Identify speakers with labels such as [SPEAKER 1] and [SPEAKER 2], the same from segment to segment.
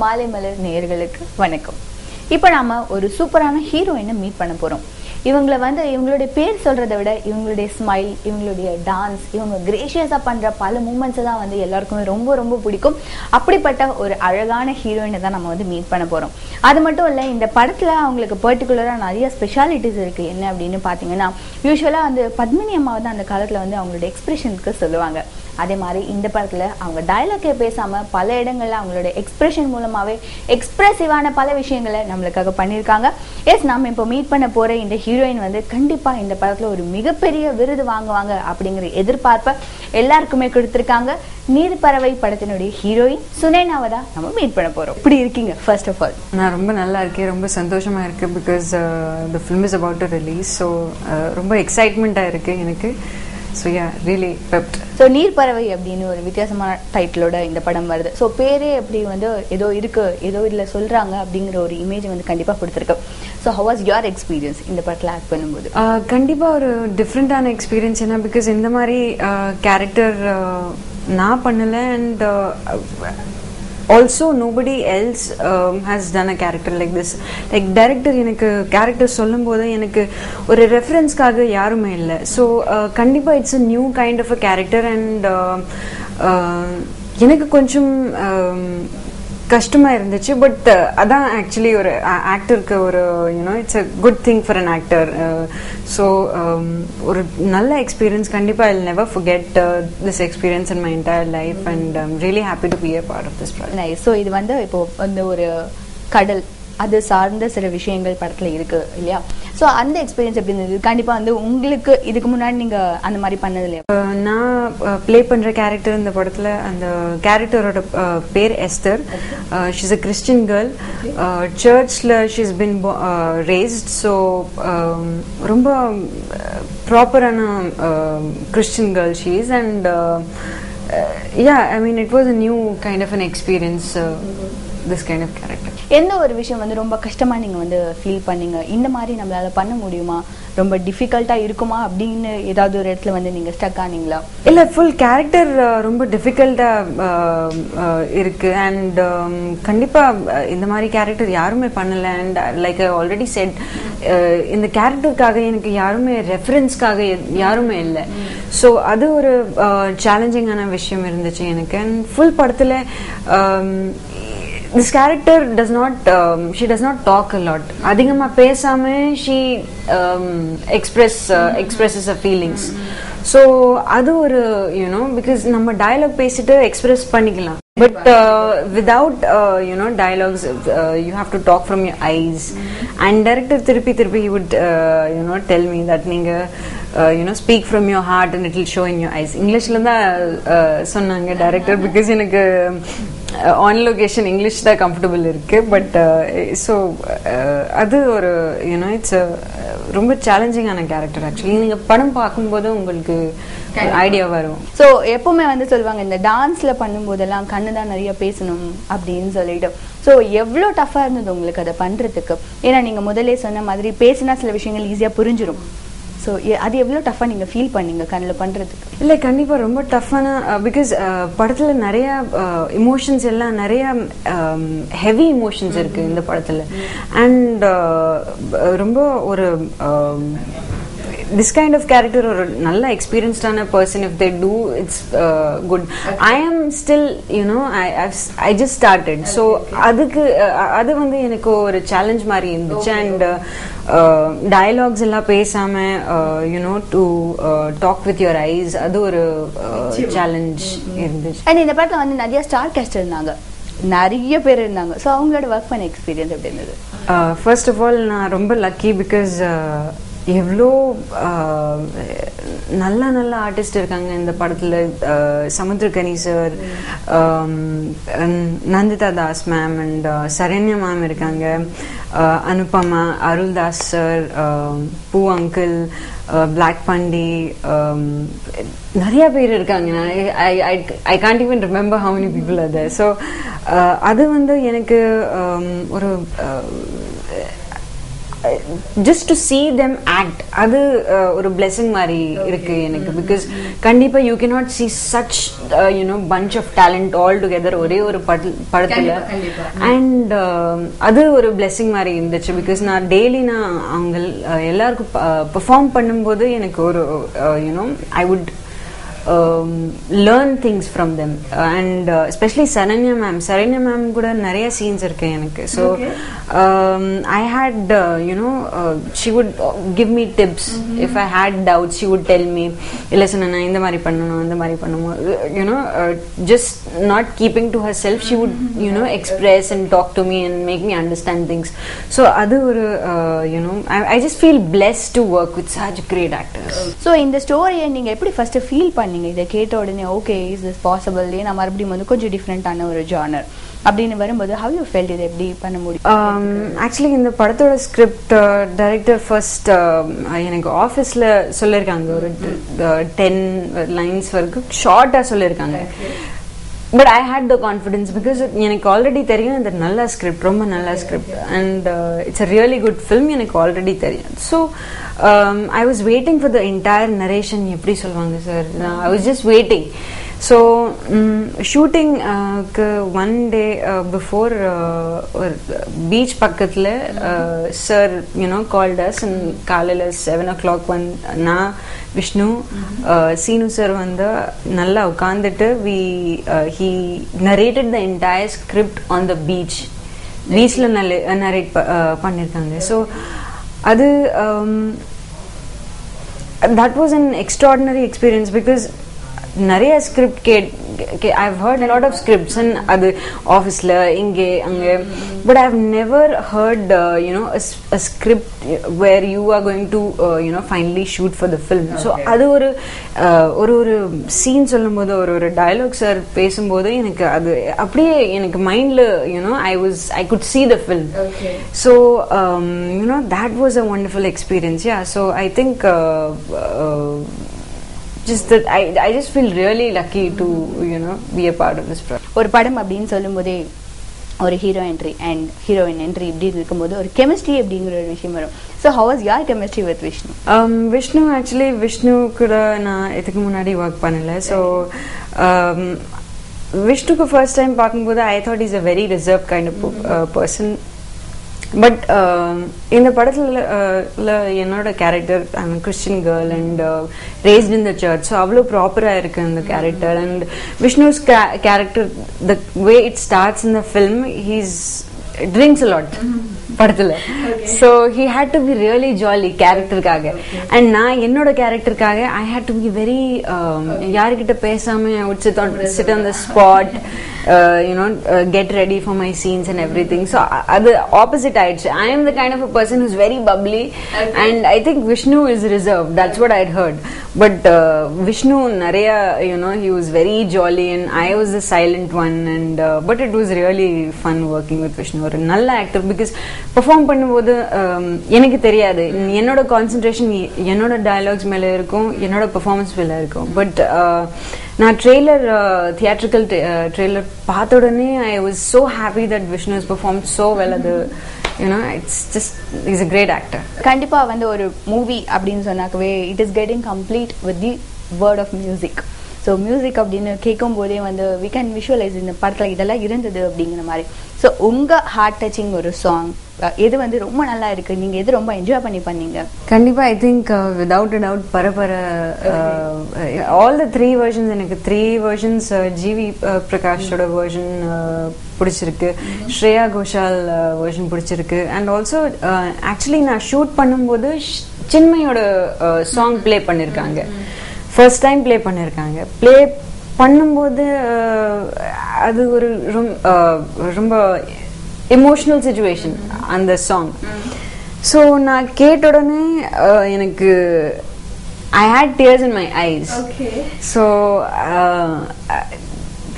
[SPEAKER 1] மாலை மலர் நேயர்களுக்கு வணக்கம். இப்போ நாம ஒரு சூப்பரான ஹீரோயினை மீட் பண்ண போறோம். இவங்கள வந்து இவங்களுடைய பேர் சொல்றதை விட இவங்களுடைய ஸ்மைல் இவங்களுடைய டான்ஸ் இவங்க கிரேஷியஸா பண்ற பல மூமெண்ட்ஸ் தான் வந்து எல்லாருக்குமே ரொம்ப ரொம்ப பிடிக்கும். அப்படிப்பட்ட ஒரு அழகான ஹீரோயினை தான் நம்ம வந்து மீட் பண்ண போறோம். அது மட்டும் இல்ல இந்த படத்துல அவங்களுக்கு பர்டிகுலரா நிறைய ஸ்பெஷாலிட்டிஸ் இருக்கு. என்ன அப்படின்னு பாத்தீங்கன்னா யூஸ்வலா வந்து பத்மினி அம்மா வந்து அந்த காலத்துல வந்து அவங்களுடைய எக்ஸ்பிரஷனுக்கு சொல்லுவாங்க. அதே மாதிரி இந்த படத்தில் அவங்க டைலாக்கே பேசாமல் பல இடங்களில் அவங்களோட எக்ஸ்பிரஷன் மூலமாகவே எக்ஸ்பிரசிவான பல விஷயங்களை நம்மளுக்காக பண்ணியிருக்காங்க. எஸ் நம்ம இப்போ மீட் பண்ண போகிற இந்த ஹீரோயின் வந்து கண்டிப்பாக இந்த படத்தில் ஒரு மிகப்பெரிய விருது வாங்குவாங்க அப்படிங்கிற எதிர்பார்ப்பை எல்லாருக்குமே கொடுத்திருக்காங்க. பறவை படத்தினுடைய ஹீரோயின் சுனேனாவை தான் நம்ம மீட் பண்ண போகிறோம் இப்படி இருக்கீங்க ஃபர்ஸ்ட் ஆஃப் ஆல்
[SPEAKER 2] நான் ரொம்ப நல்லா இருக்கேன் ரொம்ப சந்தோஷமாக இருக்குது because the film is about to release so ரொம்ப எக்ஸைட்மெண்ட்டாக இருக்குது எனக்கு. ஸோ யா ரியலி பெப்ட்
[SPEAKER 1] ஸோ நீர்ப்பறவை அப்படின்னு ஒரு வித்தியாசமான டைட்டிலோட இந்த படம் வருது. ஸோ பேரே எப்படி வந்து ஏதோ இருக்கு ஏதோ இதில் சொல்றாங்க அப்படிங்கிற ஒரு இமேஜ் வந்து கண்டிப்பாக கொடுத்துருக்கு. So how was your experience இந்த படத்தில் ஆக்ட் பண்ணும்போது?
[SPEAKER 2] கண்டிப்பாக ஒரு டிஃப்ரெண்ட்டான எக்ஸ்பீரியன்ஸ் என்ன பிகாஸ் இந்த மாதிரி கேரக்டர் நான் பண்ணலை. And also nobody else has done a character like this like director எனக்கு கேரக்டர் சொல்லும் போது எனக்கு ஒரு ரெஃபரன்ஸ்க்காக யாருமே இல்லை. ஸோ கண்டிப்பாக it's a new kind of a character and எனக்கு கொஞ்சம் um, கஷ்டமா இருந்துச்சு பட் அதான் ஆக்சுவலி ஒரு ஆக்டருக்கு ஒரு you know it's a good thing for an actor so ஒரு நல்ல எக்ஸ்பீரியன்ஸ் கண்டிப்பாக I never forget this experience in my entire life and I'm really happy to be a part of this
[SPEAKER 1] project so இது வந்து இப்போ வந்து ஒரு கடல் அது சார்ந்த சில விஷயங்கள் படத்துல இருக்கு இல்லையா? ஸோ அந்த எக்ஸ்பீரியன்ஸ் எப்படி இருந்தது? கண்டிப்பா வந்து உங்களுக்கு இதுக்கு முன்னாடி நீங்க அந்த மாதிரி பண்ணது இல்லையா?
[SPEAKER 2] நான் ப்ளே பண்ற கேரக்டர் இந்த படத்துல அந்த கேரக்டரோட பேர் Esther she's a Christian girl சர்ச்ல she's been raised so ரொம்ப ப்ராப்பரான Christian girl she's and yeah I mean it was a new kind of an experience this kind of character
[SPEAKER 1] எந்த ஒரு விஷயம் வந்து ரொம்ப கஷ்டமா நீங்க வந்து ஃபீல் பண்ணீங்க? இந்த மாதிரி நம்மளால பண்ண முடியுமா? ரொம்ப டிஃபிகல்ட்டா இருக்குமா? அப்படின்னு ஏதாவது ஒரு இடத்துல வந்து நீங்க ஸ்டக் ஆனீங்களா?
[SPEAKER 2] இல்ல ஃபுல் கேரக்டர் ரொம்ப டிஃபிகல்ட்டா இருக்கு. அண்ட் um, கண்டிப்பா இந்த மாதிரி கேரக்டர் யாருமே பண்ணல. அண்ட் லைக் ஆல்ரெடி செட் இந்த கேரக்டருக்காக எனக்கு யாருமே ரெஃபரன்ஸ்க்காக யாருமே இல்லை. ஸோ அது ஒரு சேலஞ்சிங்கான விஷயம் இருந்துச்சு எனக்கு. அண்ட் ஃபுல் படத்துல this character does not she does not talk a lot அதிகமாக பேசாம she express expresses a feelings so அது ஒரு யூனோ பிகாஸ் நம்ம டயலாக் பேசிட்டு எக்ஸ்பிரஸ் பண்ணிக்கலாம். But without you know dialogues you have to talk from your eyes and director திருப்பி திருப்பி you would you know tell me that நீங்கள் you know speak from your heart and it will show in your eyes இங்கிலீஷில் தான் சொன்னாங்க director because எனக்கு on location English தான் comfortable இருக்கு but so அது ஒரு யூனோ இட்ஸ் ரொம்ப சேலஞ்சிங்கான கேரக்டர் ஆக்சுவலி நீங்கள் படம் பார்க்கும்போது உங்களுக்கு ஐடியா வரும்.
[SPEAKER 1] ஸோ எப்பவுமே வந்து சொல்லுவாங்க இந்த டான்ஸ்ல பண்ணும்போதெல்லாம் கண்ணு தான் நிறைய பேசணும் அப்படின்னு சொல்லிட்டு. ஸோ எவ்வளோ டஃப்பாக இருந்தது உங்களுக்கு அதை பண்ணுறதுக்கு ஏன்னா நீங்கள் முதலே சொன்ன மாதிரி பேசினா சில விஷயங்கள் ஈஸியாக புரிஞ்சிடும் ஸோ அது எவ்வளோ டஃப்பாக நீங்கள் ஃபீல் பண்ணீங்க கண்ணில் பண்ணுறதுக்கு
[SPEAKER 2] இல்லை கண்டிப்பாக ரொம்ப டஃப்பான பிகாஸ் படத்தில் நிறைய இமோஷன்ஸ் எல்லாம் நிறைய ஹெவி இமோஷன்ஸ் இருக்கு இந்த படத்தில். அண்ட் ரொம்ப ஒரு திஸ் கைண்ட் ஆஃப் கேரக்டர் ஒரு நல்ல எக்ஸ்பீரியன்ஸ்டான person if they do it's good I am still you know I just started so அதுக்கு அது வந்து எனக்கு ஒரு சேலஞ்ச் மாதிரி இருந்துச்சு. அண்ட் டயலாக்ஸ் எல்லாம் பேசாம you know to talk with your eyes அது ஒரு சேலஞ்ச் இருந்துச்சு.
[SPEAKER 1] அண்ட் இந்த படத்தில் வந்து நிறைய ஸ்டார் கேஸ்ட் இருந்தாங்க. நிறைய பேர் இருந்தாங்க. ஸோ அவங்களோட ஒர்க் பண்ண எக்ஸ்பீரியன்ஸ் எப்படி இருந்தது?
[SPEAKER 2] ஃபர்ஸ்ட் ஆஃப் ஆல் நான் ரொம்ப லக்கி பிகாஸ் எவ்வளோ நல்ல நல்ல ஆர்டிஸ்ட் இருக்காங்க இந்த படத்தில். Samuthirakani sir Nandita Das ma'am and Saranya ma'am இருக்காங்க. Anupama Aruldas sir Poo uncle black Pandi நிறைய பேர் இருக்காங்க. I can't even remember how many people அது ஸோ அது வந்து எனக்கு ஒரு just to see them act அது ஒரு பிளெஸிங் மாதிரி இருக்கு எனக்கு. பிகாஸ் கண்டிப்பா you see such uh, you know bunch of talent all together ஒரே ஒரு படத்துல. அண்ட் அது ஒரு பிளெஸிங் மாதிரி இருந்துச்சு. பிகாஸ் நான் டெய்லி நான் அவங்க எல்லாருக்கும் பெர்ஃபார்ம் பண்ணும்போது எனக்கு ஒரு you know I would learn things from them and especially Saranya ma'am Saranya ma'am கூட நிறைய சீன்ஸ் இருக்கு எனக்கு so I had you know she would give me tips if I had doubt she would tell me இல்லை சொன்ன நான் இந்த மாதிரி பண்ணணும் இந்த மாதிரி பண்ணணும் you know just not keeping to herself she would you know express and talk to me and make me understand things so அது ஒரு you know I just feel bless to work with such great
[SPEAKER 1] actors so இந்த ஸ்டோரியை நீங்க எப்படி first feel பண்ணீங்க இதை கேட்ட உடனே ஓகே இஸ் திஸ் பாசிபிள் ஏன்னா மறுபடியும் வந்து கொஞ்சம் டிஃப்ரெண்டான ஒரு ஜானர் அப்படின்னு வரும்போது ஹவ் யூ ஃபெல்ட் இதை எப்படி பண்ண முடியும்?
[SPEAKER 2] ஆக்சுவலி இந்த படத்தோட ஸ்கிரிப்ட் டைரக்டர் ஃபர்ஸ்ட் எனக்கு ஆஃபீஸில் சொல்லியிருக்காங்க. ஒரு டென் லைன்ஸ் வரைக்கும் ஷார்ட்டாக சொல்லியிருக்காங்க. But I had the confidence because எனக்கு ஆல்ரெடி தெரியும் இந்த நல்ல ஸ்கிரிப்ட் ரொம்ப நல்ல script and it's a really good film எனக்கு ஆல்ரெடி தெரியும். So I was waiting for the entire narration எப்படி சொல்லுவாங்க sir I was just waiting so ஷூட்டிங்க்கு one day before ஒரு பீச் பக்கத்தில் sir you know called us காலையில் seven o'clock வந்து நான் Vishnu Seenu sir வந்து நல்லா உட்காந்துட்டு we he narrated the entire script on the beach பீச்சில் நரேட் பண்ணியிருக்காங்க ஸோ அது that was an extraordinary experience because நிறைய script gate I've heard lot of scripts and அது ஆஃபீஸில் இங்கே அங்கே. But I have never heard you know a script where you are going to you know finally shoot for the film so அது ஒரு ஒரு ஒரு scene சொல்லும்போது ஒரு ஒரு டயலாக் சார் பேசும்போது எனக்கு அது அப்படியே எனக்கு மைண்டில் you know I was I could see the film so you know that was a wonderful experience yeah so I think just that I, I just feel really lucky to you know be a part of this project.
[SPEAKER 1] ஒரு படம் அப்படின்னு சொல்லும்போதே ஒரு hero entry and heroine entry இப்படி இருக்கும்போது ஒரு chemistry அப்படிங்கிற ஒரு விஷயம் வரும். So how was your chemistry with Vishnu
[SPEAKER 2] Um, Vishnu actually Vishnu கூட நான் இதுக்கு முன்னாடி ஒர்க் பண்ணல. ஸோ விஷ்ணுக்கு ஃபர்ஸ்ட் டைம் பார்க்கும்போது I thought is a very reserve kind of person but இந்த படத்துல என்னோட character I'm Christian girl and raised in the church so அவ்வளோ ப்ராப்பராக இருக்கு இந்த character and Vishnu's character the way it starts in the film he's drinks lot படத்துல. So he had to be really jolly கேரக்டருக்காக and நான் என்னோட கேரக்டருக்காக I had to be very யாருக்கிட்ட பேசாம would sit on sit on the spot you know get ready for my scenes and everything so அது opposite ஆயிடுச்சு. I am the kind of a person is very bubbly and I think Vishnu is reserve that's what I'd heard but Vishnu நிறைய you know he was very jolly and I was the silent one and but it was really fun working with Vishnu ஒரு நல்ல actor because perform பண்ணும்போது எனக்கு தெரியாது. என்னோட concentration என்னோட dialogues மேலே இருக்கும் என்னோட பெர்ஃபார்மன்ஸ் மேலே இருக்கும். பட் நான் ட்ரெய்லர் தியேட்ரிக்கல் ட்ரெய்லர் பார்த்த உடனே I was so happy that Vishnu is perform so well அது you know it's just is a great actor
[SPEAKER 1] கண்டிப்பா வந்து ஒரு மூவி அப்படின்னு சொன்னாக்கவே it is getting complete with the word of music so music அப்படின்னு கேட்கும் போதே வந்து வி கேன் விஷுவலைஸ் இந்த படத்தில் இதெல்லாம் இருந்தது அப்படிங்கிற மாதிரி. ஸோ உங்கள் ஹார்ட் டச்சிங் ஒரு சாங் எது வந்து ரொம்ப நல்லா இருக்கு? நீங்க எது ரொம்ப என்ஜாய் பண்ணி பண்ணீங்க?
[SPEAKER 2] கண்டிப்பா I think without a doubt பரபர ஆல் த த்ரீ வெர்ஷன்ஸ் எனக்கு த்ரீ வெர்ஷன்ஸ் ஜிவி பிரகாஷோட வெர்ஷன் பிடிச்சிருக்கு. ஸ்ரேயா கோஷால் வெர்ஷன் பிடிச்சிருக்கு. அண்ட் ஆல்சோ ஆக்சுவலி நான் ஷூட் பண்ணும்போது சின்மையோட சாங் ப்ளே பண்ணியிருக்காங்க ஃபர்ஸ்ட் டைம் ப்ளே பண்ணியிருக்காங்க ப்ளே பண்ணும்போது அது ஒரு ரொம்ப எமோஷ்னல் சுச்சுவேஷன் அந்த சாங் ஸோ நான் கேட்ட உடனே எனக்கு I had tears in my eyes so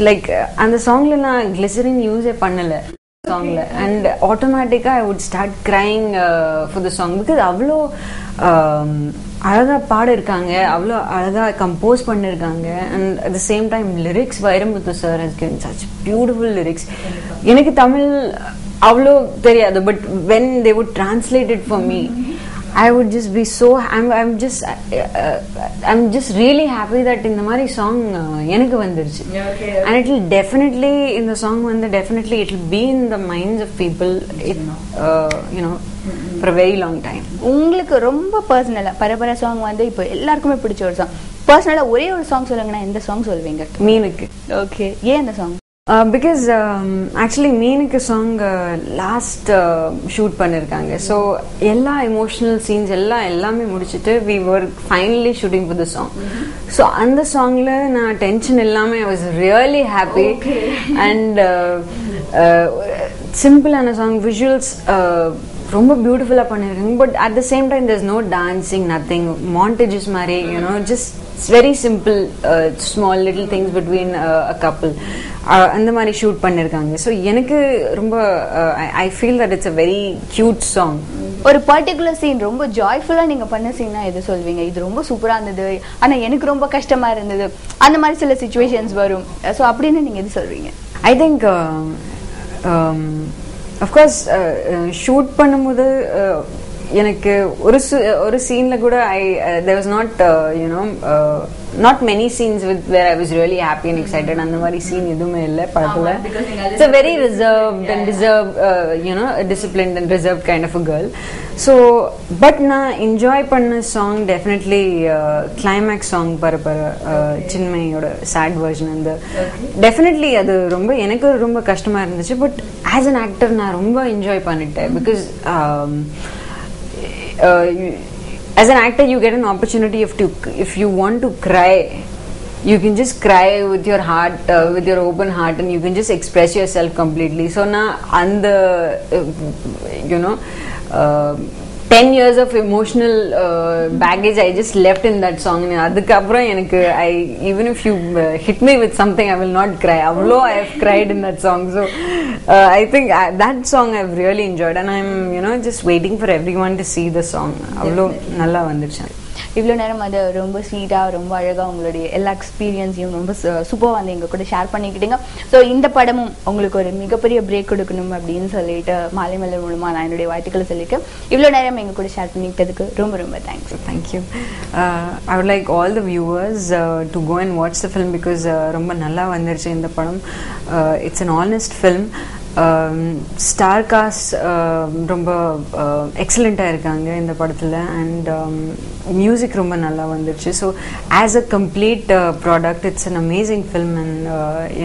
[SPEAKER 2] like அந்த சாங்ல நான் கிளிசரின் யூஸே பண்ணலை சாங்ல அண்ட் ஆட்டோமேட்டிக்காக I would start crying for the song because அவ்வளோ அழகா பாடிருக்காங்க அவ்வளோ அழகா கம்போஸ் பண்ணிருக்காங்க. And at the same time lyrics Vairamuthu sir has given such beautiful lyrics எனக்கு தமிழ் அவ்வளோ தெரியாது but when they would translate it for me would just be so I'm I'm just uh, I'm just really happy that இந்த மாதிரி song எனக்கு வந்துருச்சு. And it will definitely இந்த song வந்து definitely it will be in the minds of people. It, uh, a very long time.
[SPEAKER 1] உங்களுக்கு ரொம்ப பர்சனலா பரபர சாங் வந்து இப்போ எல்லாருக்குமே பிடிச்ச ஒரு சாங் பர்சனலா ஒரே ஒரு சாங் சொல்லுங்கன்னா எந்த சாங் சொல்வீங்க
[SPEAKER 2] மீனுக்கு.
[SPEAKER 1] ஓகே ஏன் அந்த சாங்
[SPEAKER 2] பிகாஸ் ஆக்சுவலி மீனுக்கு சாங் லாஸ்ட் ஷூட் பண்ணியிருக்காங்க ஸோ எல்லா எமோஷனல் சீன்ஸ் எல்லாம் எல்லாமே முடிச்சுட்டு we were finally shooting for the song so அந்த சாங்ல நான் டென்ஷன் எல்லாமே I was really happy and சிம்பிளான சாங் விஷுவல்ஸ் ரொம்ப பியூட்டிஃபுல்லாக பண்ணியிருக்காங்க but at the same time there's no dancing nothing montages மாதிரி you know just very simple small little things between a couple அந்த மாதிரி ஷூட் பண்ணியிருக்காங்க ஸோ எனக்கு ரொம்ப I feel that it's a very cute song
[SPEAKER 1] ஒரு particular scene ரொம்ப ஜாய்ஃபுல்லா நீங்க பண்ண சீனா எது சொல்வீங்க? இது ரொம்ப சூப்பரா இருந்தது. ஆனா எனக்கு ரொம்ப கஷ்டமா இருந்தது. அந்த மாதிரி சில சுச்சுவேஷன்ஸ் வரும். சோ அப்படின்னு நீங்க எது சொல்றீங்க?
[SPEAKER 2] ஐ திங்க் அஃப்கோர்ஸ் ஷூட் பண்ணும்போது எனக்கு ஒரு ஒரு சீன்ல கூட I there was not you know not many scenes with where I was really happy and excited அந்த மாதிரி சீன் எதுவுமே இல்லை படத்துல it's a very reserved and reserve you know disciplined and reserve kind of a girl so but நான் enjoy பண்ண song definitely climax song பர பர uh, சின்மையோட சேட் வெர்ஷன் அந்த டெஃபினெட்லி அது ரொம்ப எனக்கு ரொம்ப கஷ்டமா இருந்துச்சு. பட் ஆஸ் அன் ஆக்டர் நான் ரொம்ப என்ஜாய் பண்ணிட்டேன். Because uh, you- as an actor you get an opportunity if to if you want to cry. You can just cry with your heart uh, with your open heart and you can just express yourself completely. So now and the uh, you know uh, 10 years of emotional uh, baggage I just left in that song அதுக்கப்புறம் எனக்கு I even if you uh, hit me with something I will not cry அவ்வளோ I have cried in that song so uh, I think I, that song I've really enjoyed and I'm you know just waiting for everyone to see the song அவ்வளோ நல்லா வந்துருச்சு
[SPEAKER 1] இவ்வளோ நேரம் அது ரொம்ப ஸ்வீட்டாக ரொம்ப அழகாக உங்களுடைய எல்லா எக்ஸ்பீரியன்ஸையும் ரொம்ப சூப்பராக வந்து எங்கள் கூட ஷேர் பண்ணிக்கிட்டீங்க. ஸோ இந்த படமும் உங்களுக்கு ஒரு மிகப்பெரிய பிரேக் கொடுக்கணும் அப்படின்னு சொல்லிட்டு மாலை மலர் மூலமாக நான் என்னுடைய வாழ்த்துக்களை சொல்லியிருக்கேன். இவ்வளோ நேரம் எங்கள் கூட ஷேர் பண்ணிக்கிட்டதுக்கு ரொம்ப ரொம்ப thanks
[SPEAKER 2] thank you I would like all the viewers to go and watch the film because ரொம்ப நல்லா வந்துருச்சு இந்த படம். It's an honest film star cast ரொம்ப எக்ஸலண்ட்டாக இருக்காங்க இந்த படத்தில். அண்ட் மியூசிக் ரொம்ப நல்லா வந்துருச்சு so as a complete product it's an amazing film and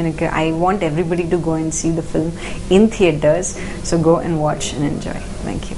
[SPEAKER 2] எனக்கு I want everybody to go and see the film in theatres so go and watch and enjoy thank you